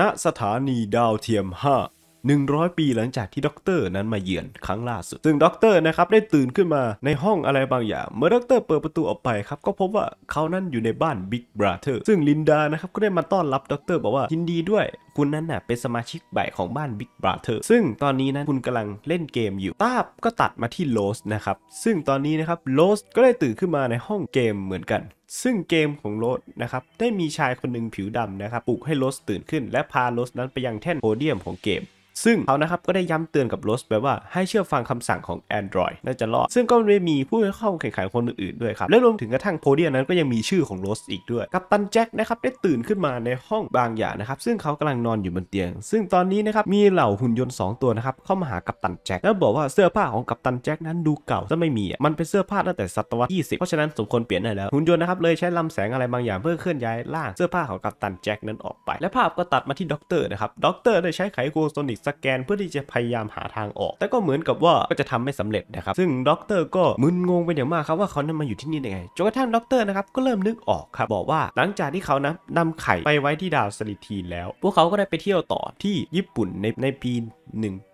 ณสถานีดาวเทียม 5 100 ปีหลังจากที่ด็อกเตอร์นั้นมาเยือนครั้งล่าสุด ซึ่งด็อกเตอร์นะครับได้ตื่นขึ้นมาในห้องอะไรบางอย่าง เมื่อด็อกเตอร์เปิดประตูออกไปครับ ก็พบว่าเขานั้นอยู่ในบ้าน Big Brother ซึ่งลินดานะครับก็ได้มาต้อนรับด็อกเตอร์บอกว่ายินดีด้วย คุณนั้นน่ะเป็นสมาชิกใหม่ของบ้าน Big Brother ซึ่งตอนนี้นะคุณกำลังเล่นเกมอยู่ภาพก็ตัดมาที่โรสนะครับ ซึ่งตอนนี้นะครับโรสก็ได้ตื่นขึ้นมาในห้องเกมเหมือนกัน ซึ่งเกมของโรสนะครับได้มีชายคนหนึ่งผิวดำนะครับปลุกให้โรสตื่นขึ้น และพาโรสนั้นไปยังแท่นโพเดียมของเกมซึ่งเขานะครับก็ได้ย้ำเตือนกับโรสไปว่าให้เชื่อฟังคำสั่งของ Android น่าจะรอด ซึ่งก็ไม่มีผู้เข้าแข่งขันคนอื่นๆด้วยครับ และรวมถึงกระทั่งโพเดียมนั้นก็ยังมีชื่อของโรสอีกด้วย กัปตันแจ็คนะครับได้ตื่นขึ้นมาในห้องบางอย่างนะครับ ซึ่งเขากำลังนอนอยู่บนเตียง ซึ่งตอนนี้นะครับมีเหล่าหุ่นยนต์ 2 ตัวนะครับเข้ามาหากัปตันแจ็คแล้วบอกว่าเสื้อผ้าของกัปตันแจ็คนั้นดูเก่าจะไม่มีมันเป็นเสื้อผ้าตั้งแต่ศตวรรษที่20 เพราะฉะนั้นสมควรเปลี่ยนได้แล้วหุ่นยนต์นะครับเลยใช้ลำแสงอะไรบางอย่างเพื่อเคลื่อนย้ายล่างเสื้อผ้าของกัปตันแจ็คนั้นออกไป และภาพก็ตัดมาที่ด็อกเตอร์นะครับด็อกเตอร์ได้ใช้ไขควง sonic scan เพื่อที่จะพยายามหาทางออก แต่ก็เหมือนกับว่าก็จะทำไม่สำเร็จนะครับซึ่งด็อกเตอร์ก็มึนงงเป็นอย่างมากครับว่าเขานั้นมาอยู่ที่นี่ได้ไงจนกระทั่งด็อกเตอร์นะครับก็เริ่มนึกออกครับบอกว่าหลังจากที่เขานะนำไข่ไปไว้ที่ดาวสลิทีนแล้ว พวกเขาก็ได้ไปเที่ยวต่อที่ญี่ปุ่นในในปี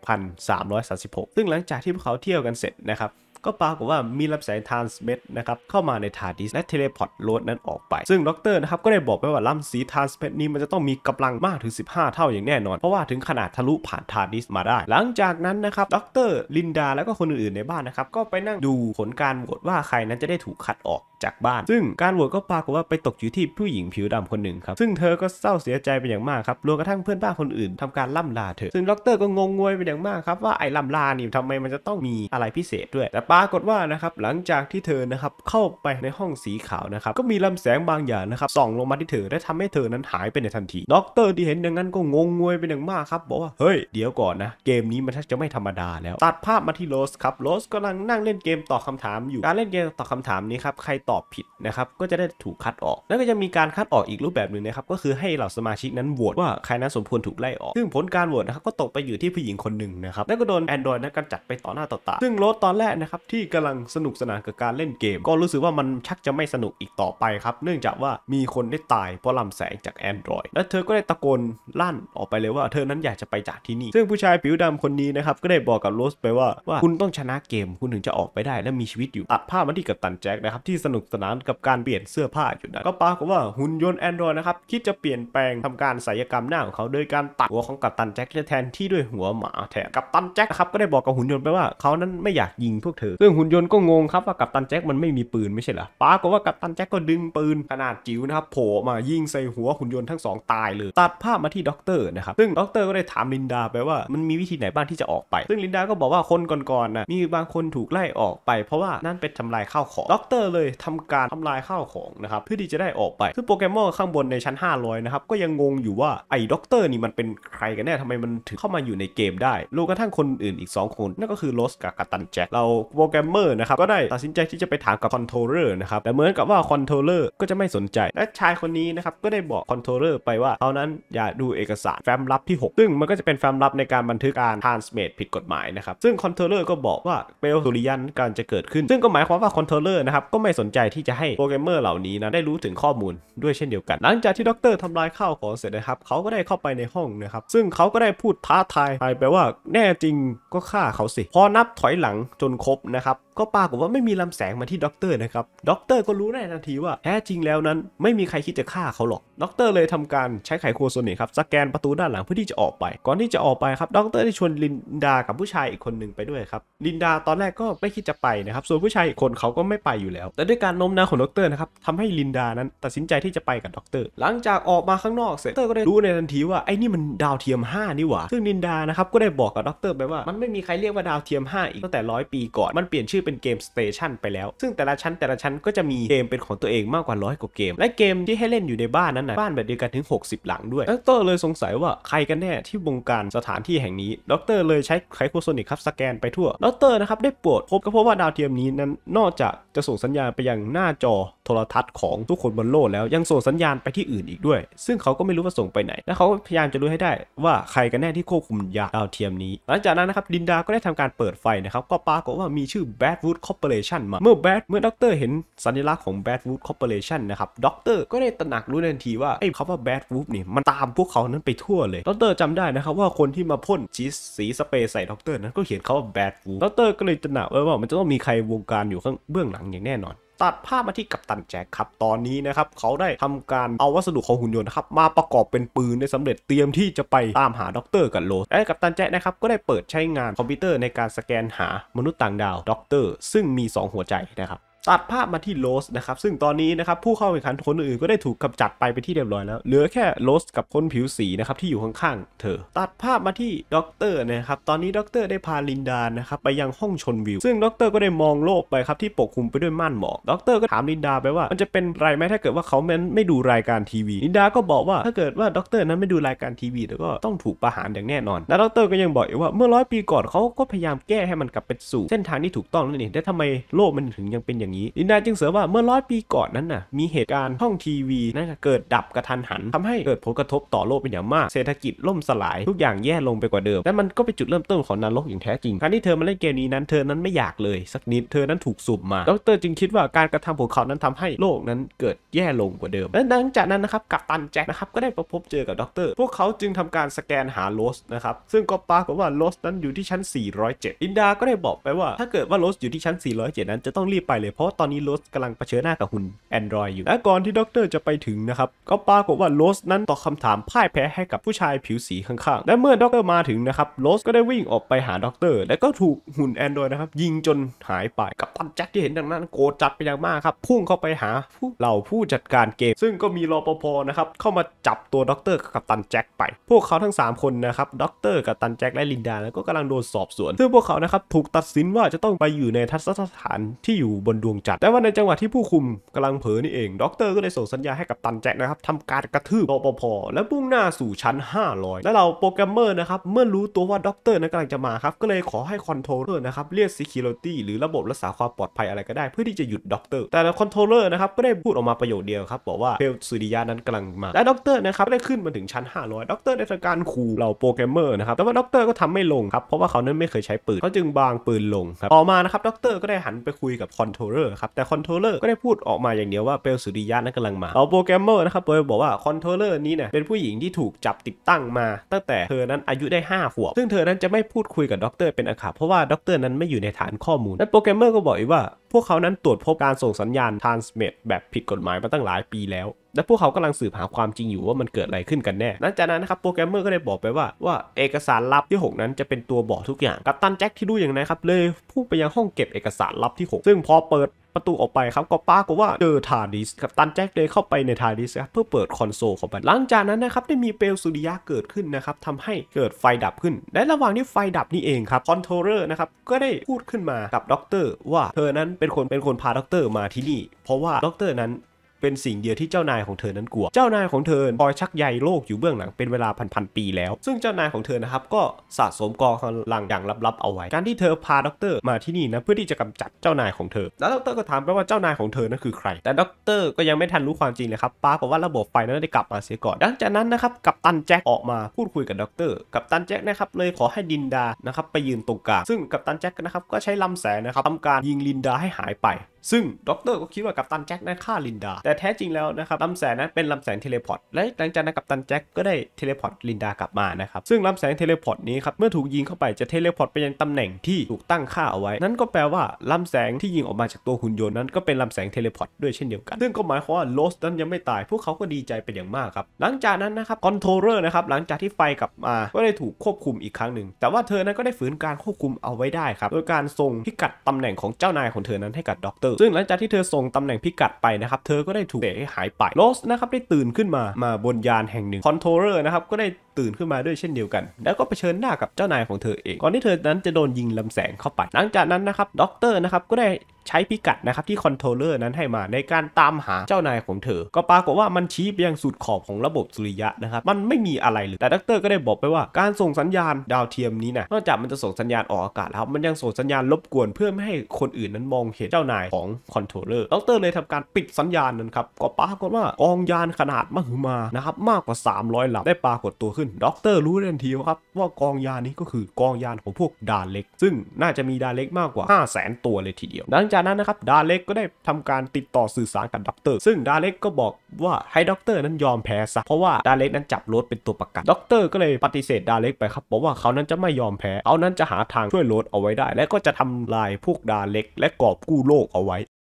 1336 ซึ่งหลังจากที่พวกเขาเที่ยวกันเสร็จนะครับก็ปรากฏว่ามีลำแสง transmat นะครับเข้ามาใน TARDIS และ teleport โรสนั้นออกไป ซึ่งด็อกเตอร์นะครับก็ได้บอกไปว่าลำแสง transmat นี้มันจะต้องมีกำลังมากถึง 15 เท่าอย่างแน่นอน เพราะว่าถึงขนาดทะลุผ่าน TARDIS มาได้ หลังจากนั้นนะครับด็อกเตอร์ลินดา แล้วก็คนอื่นๆในบ้านนะครับก็ไปนั่งดูผลการโหวตว่าใครนั้นจะได้ถูกคัดออกจากบ้าน ซึ่งการโหวตก็ปรากฏว่าไปตกอยู่ที่ผู้หญิงผิวดำคนหนึ่งครับ ซึ่งเธอก็เศร้าเสียใจเป็นอย่างมากครับรวมกระทั่งเพื่อนบ้านคนอื่นทำการล่ำลาเธอ ซึ่งดรก็งงงวยเป็นอย่างมากครับว่าไอ้ล่ำลานี่ทำไมมันจะต้องมีอะไรพิเศษด้วย แต่ปรากฏว่านะครับหลังจากที่เธอนะครับเข้าไปในห้องสีขาวนะครับก็มีลำแสงบางอย่างนะครับส่องลงมาที่เธอและทำให้เธอนั้นหายไปในทันทีดรที่เห็นอย่างนั้นก็งงงวยเป็นอย่างมากครับบอกว่าเฮ้ยเดี๋ยวก่อนนะเกมนี้มันจะไม่ธรรมดาแล้ว ตัดภาพมาที่โรสครับโรสกำลังนั่งเล่นเกมตอบคำถามอยู่การเล่นเกมตอบคำถามนี้ครับใครตอบผิดนะครับก็จะได้ถูกคัดออก แล้วก็จะมีการคัดออกอีกรูปแบบหนึ่งนะครับก็คือให้เหล่าสมาชิกนั้นโหวตว่าใครนั้นสมควรถูกไล่ออก ซึ่งผลการโหวตนะครับก็ตกไปอยู่ที่ผู้หญิงคนหนึ่งนะครับแล้วก็โดน Android นั้นกำจัดไปต่อหน้าต่อตาซึ่งโรสตอนแรกนะครับที่กำลังสนุกสนานกับการเล่นเกม ก็รู้สึกว่ามันชักจะไม่สนุกอีกต่อไปครับเนื่องจากว่ามีคนได้ตายเพราะลำแสงจาก Android และเธอก็ได้ตะโกนลั่นออกไปเลยว่าเธอนั้นอยากจะไปจากที่นี่ซึ่งผู้ชายผิวดำคนนี้นะครับก็ได้บอกกับโรสไปว่าว่าคุณต้องชนะเกมคุณถึงจะออกไปได้และมีชีวิตอยู่ตัดภาพมาที่กัปตันแจ็คนะครับที่สนุกสนานกับการเปลี่ยนเสื้อผ้าอยู่นะก็ปรากฏว่าหุ่นยนต์ Android นะครับคิดจะเปลี่ยนแปลงทำการศัลยกรรมหน้าของเขาโดยการตัดหัวของกัปตันแจ็คแทนที่ด้วยหัวหมาแทนกัปตันแจ็คครับก็ได้บอกกับหุ่นยนต์ไปว่าเขานั้นไม่อยากยิงพวกเธอซึ่งหุ่นยนต์ก็งงครับว่ากัปตันแจ็คมันไม่มีปืนไม่ใช่เหรอปรากฏว่ากัปตันแจ็คก็ดึงปืนขนาดจิ๋วนะครับโผล่มายิงใส่หัวหุ่นยนต์ทั้งสองตายเลยตัดภาพมาที่ด็อกเตอร์นะครับซึ่งด็อกเตอร์ก็ได้ถามลินดาไปว่ามันมีวิธีไหนบ้างที่จะออกไป ซึ่งลินดาก็บอกว่าคนก่อนๆนะมีบางคนถูกไล่ออกไป เพราะว่านั่นเป็นทำลายข้าวของด็อกเตอร์เลยทำการทำลายข้าวของนะครับเพื่อที่จะได้ออกไปซึ่งโปรแกรมเมอร์ข้างบนในชั้น 500 นะครับก็ยังงงอยู่ว่าไอ้ด็อกเตอร์นี่มันเป็นใครกันแน่ทำไมมันถึงเข้ามาอยู่ในเกมได้รวมกระทั่งคนอื่นอีก 2 คน นั่นก็คือโรสกับกัปตันแจ็คเหล่าโปรแกรมเมอร์นะครับก็ได้ตัดสินใจที่จะไปถามกับ controller นะครับแต่เหมือนกับว่า controller ก็จะไม่สนใจและชายคนนี้นะครับก็ได้บอก controller ไปว่าเขานั้นอยากดูเอกสารแฟ้มลับที่ 6 ซึ่งมันก็จะเป็นแฟ้มลับในการบันทึกการ transmat ผิดกฎหมายนะครับซึ่ง controller ก็บอกว่าเปลวสุริยันการจะเกิดขึ้น ซึ่งก็หมายความว่า controller นะครับก็ไม่สนใจที่จะให้โปรแกรมเมอร์เหล่านี้นะได้รู้ถึงข้อมูลด้วยเช่นเดียวกัน หลังจากที่ด็อกเตอร์ทำลายข้าวของเสร็จนะครับเขาก็ได้เข้าไปในห้องนะครับซึ่งเขาก็ได้พูดท้าทายไปว่าแน่จริงก็ฆ่าเขาสิพอนับถอยหลังจนครบนะครับ ก็ปรากฏว่าไม่มีลำแสงมาที่ด็อกเตอร์นะครับด็อกเตอร์ก็รู้ในทันทีว่าแท้จริงแล้วนั้นไม่มีใครคิดจะฆ่าเขาหรอกด็อกเตอร์เลยทำการใช้ไขควง sonic ครับสแกนประตูด้านหลังเพื่อที่จะออกไป ก่อนที่จะออกไปครับด็อกเตอร์ได้ชวนลินดากับผู้ชายอีกคนหนึ่งไปด้วยครับลินดาตอนแรกก็ไม่คิดจะไปนะครับส่วนผู้ชายอีกคนเขาก็ไม่ไปอยู่แล้ว แต่ด้วยการโน้มน้าวของด็อกเตอร์นะครับทำให้ลินดานั้นตัดสินใจที่จะไปกับด็อกเตอร์หลังจากออกมาข้างนอกเสร็จด็อกเตอร์ก็ได้รู้ในทันทีว่าไอ้นี่มันดาวเทียม 5 นี่หว่าซึ่งลินดานะครับก็ได้บอกกับด็อกเตอร์ไปว่ามันไม่มีใครเรียกว่าดาวเทียม5อีกตั้งแต่ร้อยปีก่อนมันเปลี่ยนชื่อเป็นGame Station ไปแล้ว ซึ่งแต่ละชั้นแต่ละชั้นก็จะมีเกมเป็นของตัวเองมากกว่าร้อยกว่าเกม และเกมที่ให้เล่นอยู่ในบ้านนั้นนะบ้านแบบเดียวกันถึง 60 หลังด้วยด็อกเตอร์เลยสงสัยว่าใครกันแน่ที่บงการสถานที่แห่งนี้ด็อกเตอร์เลยใช้ไขควง sonic ครับสแกนไปทั่วด็อกเตอร์นะครับได้ตรวจพบก็เพราะว่าดาวเทียมนี้นั้นนอกจากจะส่งสัญญาณไปยังหน้าจอ โทรทัศน์ของทุกคนบนโลกแล้วยังส่งสัญญาณไปที่อื่นอีกด้วย ซึ่งเขาก็ไม่รู้ว่าส่งไปไหน และเขาพยายามจะรู้ให้ได้ว่าใครกันแน่ที่ควบคุมไอ้ดาวเทียมนี้ หลังจากนั้นนะครับลินดาก็ได้ทำการเปิดไฟนะครับก็ปรากฏว่ามีชื่อ Bad Wolf Corporation มาเมื่อ Bad เมื่อด็อกเตอร์เห็นสัญลักษณ์ของ Bad Wolf Corporation นะครับด็อกเตอร์ก็ได้ตระหนักรู้ทันทีว่าไอ้คำว่า Badwood นี่มันตามพวกเขานั้นไปทั่วเลยด็อกเตอร์จำได้นะครับว่าคนที่มาพ่นสีสีสเปรย์ใส่ด็อกเตอร์นั้นก็เขียนคำว่า Bad Wolf ด็อกเตอร์ก็เลยตระหนักว่ามันจะต้องมีใครบงการอยู่ข้างเบื้องหลังอย่างแน่นอน ตัดภาพมาที่กัปตันแจ็คครับ ตอนนี้นะครับเขาได้ทำการเอาวัสดุของหุ่นยนต์นะครับมาประกอบเป็นปืนได้สำเร็จเตรียมที่จะไปตามหาด็อกเตอร์กับโรสและกัปตันแจ็คนะครับก็ได้เปิดใช้งานคอมพิวเตอร์ในการสแกนหามนุษย์ต่างดาวด็อกเตอร์ซึ่งมี 2 หัวใจนะครับ ตัดภาพมาที่โรสนะครับซึ่งตอนนี้นะครับผู้เข้าแข่งขันคนอื่นก็ได้ถูกกำจัดไปเป็นที่เรียบร้อยแล้ว เหลือแค่โรสกับคนผิวสีนะครับที่อยู่ข้างๆเธอ ตัดภาพมาที่ด็อกเตอร์นะครับตอนนี้ด็อกเตอร์ได้พาลินดานะครับไปยังห้องชมวิว ซึ่งด็อกเตอร์ก็ได้มองโลกไปครับที่ปกคลุมไปด้วยม่านหมอกด็อกเตอร์ก็ถามลินดาไปว่ามันจะเป็นไรไหมถ้าเกิดว่าเขาไม่ไม่ดูรายการทีวีลินดาก็บอกว่าถ้าเกิดว่าด็อกเตอร์นั้นไม่ดูรายการทีวีเดี๋ยวก็ต้องถูกประหารอย่างแน่นอนและด็อกเตอร์ก็ยังบอกอีกว่าเมื่อร้อยปีก่อนเขาก็พยายามแก้ให้มันกลับไปสู่เส้นทางที่ถูกต้องนั่นเองแต่ทำไมโลกมันถึงยังเป็นอย่างนี้ลินดาจึงเสริมว่าเมื่อร้อยปีก่อนนั้นน่ะมีเหตุการณ์ช่องทีวีนั่นเกิดดับกระทันหันทำให้เกิดผลกระทบต่อโลกเป็นอย่างมาก เศรษฐกิจล่มสลายทุกอย่างแย่ลงไปกว่าเดิมและมันก็เป็นจุดเริ่มต้นของนรกอย่างแท้จริงการที่เธอมาเล่นเกมนี้นั้นเธอนั้นไม่อยากเลยสักนิดเธอนั้นถูกสุ่มมาด็อกเตอร์จึงคิดว่าการกระทำของเขานั้นทำให้โลกนั้นเกิดแย่ลงกว่าเดิมและหลังจากนั้นนะครับกัปตันแจ็คนะครับก็ได้ประสบพบเจอกับด็อกเตอร์พวกเขาจึงทำการสแกนหาโรสนะครับซึ่งก็ปรากฏว่าโรสนั้นอยู่ที่ชั้น 407ลินดาก็ได้บอกไปว่าถ้าเกิดว่าโรสอยู่ที่ชั้น 407 นั้นจะต้องรีบไปเลยเพราะว่าตอนนี้โรสกำลังเผชิญหน้ากับหุ่น Android อยู่ และก่อนที่ด็อกเตอร์จะไปถึงนะครับ ก็ปรากฏว่าโรสนั้นตอบคำถามพ่ายแพ้ให้กับผู้ชายผิวสีข้างๆ และเมื่อด็อกเตอร์มาถึงนะครับโรสก็ได้วิ่งออกไปหาด็อกเตอร์ และก็ถูกหุ่น Android นะครับยิงจนหายไป กัปตันแจ็คที่เห็นดังนั้นโกรธจัดไปอย่างมากครับ พุ่งเข้าไปหาผู้เหล่าผู้จัดการเกม ซึ่งก็มีรปภนะครับเข้ามาจับตัวด็อกเตอร์กัปตันแจ็คไป พวกเขาทั้ง 3 คนนะครับด็อกเตอร์กัปตันแจ็คและลินดาแล้วก็กำลังโดนสอบสวนซึ่งพวกเขานะครับถูกตัดสินว่าจะต้องไปอยู่ในทัณฑสถานที่อยู่บนดวงจันทร์แต่ว่าในจังหวะที่ผู้คุมกำลังเผลอนี่เองด็อกเตอร์ก็ได้ส่งสัญญาณให้กัปตันแจ็คนะครับทำการกระทืบรปภและมุ่งหน้าสู่ชั้น 500 และเหล่าโปรแกรมเมอร์นะครับเมื่อรู้ตัวว่าด็อกเตอร์นั้นกำลังจะมาครับก็เลยขอให้ controller นะครับเรียก Security หรือระบบรักษาความปลอดภัยอะไรก็ได้เพื่อที่จะหยุดด็อกเตอร์แต่ controller นะครับก็ได้พูดออกมาประโยคเดียวครับบอกว่าเปลวสุริยะนั้นกำลังมาและด็อกเตอร์นะครับได้ขึ้นมาถึงชั้น 500ด็อกเตอร์ได้ทำการขู่เหล่าโปรแกรมเมอร์นะครับแต่ว่าด็อกเตอร์ก็ทำไม่ลงครับเพราะว่าเขานั้นไม่เคยใช้ปืนเขาจึงวางปืนลงครับต่อมานะครับด็อกเตอร์ก็ได้หันไปคุยกับ controller ครับ แต่ controller ก็ได้พูดออกมาอย่างเดียวว่าเปลวสุริยะนั้นกำลังมา เหล่าโปรแกรมเมอร์นะครับโดยบอกว่า controller นี้เนี่ยเป็นผู้หญิงที่ถูกจับติดตั้งมา ตั้งแต่เธอนั้นอายุได้ 5 ขวบ ซึ่งเธอนั้นจะไม่พูดคุยกับด็อกเตอร์เป็นอันขาดเพราะว่าด็อกเตอร์นั้นไม่อยู่ในฐานข้อมูลและโปรแกรมเมอร์ก็บอกอีกว่า พวกเขานั้นตรวจพบการส่งสัญญาณ transmit แบบผิดกฎหมายมาตั้งหลายปีแล้ว และพวกเขากำลังสืบหาความจริงอยู่ว่ามันเกิดอะไรขึ้นกันแน่หลังจากนั้นนะครับโปรแกรมเมอร์ก็ได้บอกไปว่าว่าเอกสารลับที่ 6 นั้นจะเป็นตัวบอกทุกอย่างกัปตันแจ็คที่รู้อย่างนั้นครับเลยพุ่งไปยังห้องเก็บเอกสารลับที่ 6 ซึ่งพอเปิด ประตูออกไปครับก็ปรากฏว่าเจอทาร์ดิสกัปตันแจ็คเลยเข้าไปในทาร์ดิสครับเพื่อเปิดคอนโซลของมันหลังจากนั้นนะครับได้มีเปลวสุริยะเกิดขึ้นนะครับทำให้เกิดไฟดับขึ้น และระหว่างที่ไฟดับนี่เองครับ controller นะครับก็ได้พูดขึ้นมากับด็อกเตอร์ว่าเธอนั้นเป็นคนเป็นคนพาด็อกเตอร์มาที่นี่ เพราะว่าด็อกเตอร์นั้น เป็นสิ่งเดียวที่เจ้านายของเธอนั้นกลัว เจ้านายของเธอคอยชักใยโลกอยู่เบื้องหลังเป็นเวลาพันๆปีแล้ว ซึ่งเจ้านายของเธอนะครับก็สะสมกองกำลังอย่างลับๆเอาไว้ การที่เธอพาด็อกเตอร์มาที่นี่นะเพื่อที่จะกำจัดเจ้านายของเธอ แล้วด็อกเตอร์ก็ถามไปว่าเจ้านายของเธอนั้นคือใคร แต่ด็อกเตอร์ก็ยังไม่ทันรู้ความจริงเลยครับปรากฏว่าระบบไฟนั้นได้กลับมาเสียก่อน หลังจากนั้นนะครับกัปตันแจ็คออกมาพูดคุยกับด็อกเตอร์กัปตันแจ็คนะครับเลยขอให้ลินดานะครับไปยืนตรงกลางซึ่งกัปตันแจ็คนะครับก็ใช้ลำแสงนะครับทำการยิงลินดาให้หายไป ซึ่งด็อกเตอร์ก็คิดว่ากัปตันแจ็คนั้นฆ่าลินดา แต่แท้จริงแล้วนะครับลำแสงนั้นเป็นลำแสง teleport และหลังจากนั้นกัปตันแจ็คก็ได้ teleport ลินดากลับมานะครับซึ่งลำแสง teleport นี้ครับเมื่อถูกยิงเข้าไปจะ teleport ไปยังตำแหน่งที่ถูกตั้งค่าเอาไว้ นั่นก็แปลว่าลำแสงที่ยิงออกมาจากตัวหุ่นยนต์นั้นก็เป็นลำแสง teleport ด้วยเช่นเดียวกัน ซึ่งก็หมายความว่าโรสนั้นยังไม่ตายพวกเขาก็ดีใจเป็นอย่างมากครับหลังจากนั้นนะครับ Controller นะครับหลังจากที่ไฟกลับมาก็ได้ถูกควบคุมอีกครั้งหนึ่งแต่ว่าเธอนั้นก็ได้ฝืนการควบคุมเอาไว้ได้ครับโดยการส่งพิกัดตำแหน่งของเจ้านายของเธอนั้นให้กับด็อกเตอร์ซึ่งหลังจากที่เธอส่งตำแหน่งพิกัดไปนะครับ เธอก็ได้ถูกเตะให้หายไปโรสนะครับได้ตื่นขึ้นมามาบนยานแห่งหนึ่ง Controller นะครับก็ได้ตื่นขึ้นมาด้วยเช่นเดียวกัน แล้วก็เผชิญหน้ากับเจ้านายของเธอเอง ก่อนที่เธอนั้นจะโดนยิงลำแสงเข้าไป หลังจากนั้นนะครับด็อกเตอร์นะครับก็ได้ใช้พิกัดนะครับที่ Controller นั้นให้มาในการตามหาเจ้านายของเธอ ก็ปรากฏว่ามันชี้ไปยังสุดขอบของระบบสุริยะนะครับ มันไม่มีอะไรเลย แต่ด็อกเตอร์ก็ได้บอกไปว่าการส่งสัญญาณดาวเทียมนี้นะนอกจากมันจะส่งสัญญาณออกอากาศแล้ว มันยังส่งสัญญาณรบกวนเพื่อไม่ให้คนอื่นนั้นมองเห็นเจ้านายของของ Controller ด็อกเตอร์เลยทำการปิดสัญญาณนั้นครับก็ปรากฏว่ากองยานขนาดมหึมานะครับมากกว่า 300ลำได้ปรากฏตัวขึ้นด็อกเตอร์รู้ทันทีครับว่ากองยานนี้ก็คือกองยานของพวกดาเล็ก ซึ่งน่าจะมีดาเล็กมากกว่า 5 0 0แสนตัวเลยทีเดียว หลังจากนั้นนะครับดาเล็กก็ได้ทำการติดต่อสื่อสารกับด็อกเตอร์ซึ่งดาเล็กก็บอกว่าให้ด็อกเตอร์นั้นยอมแพ้ซะเพราะว่าดาเล็กนั้นจับโรสเป็นตัวประกันด็อกเตอร์ก็เลยปฏิเสธดาเล็กไปครับบอกว่าเขานั้นจะไม่ยอมแพ้เขานั้นจะหาทางช่วยโรสเอาไว้ได้ และก็จะทำลายพวกดาเล็ก และกอบกู้โลกเอาไว้